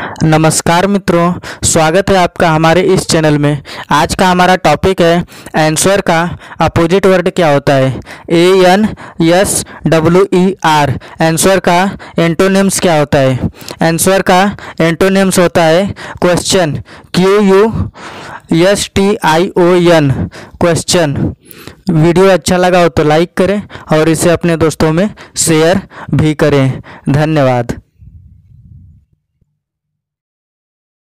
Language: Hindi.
नमस्कार मित्रों, स्वागत है आपका हमारे इस चैनल में। आज का हमारा टॉपिक है आंसर का अपोजिट वर्ड क्या होता है? A N S W E our answer का एंटोनिम्स क्या होता है? आंसर का एंटोनिम्स होता है question Q U S T I O N question video अच्छा लगा हो तो लाइक करें और इसे अपने दोस्तों में शेयर भी करें। धन्यवाद।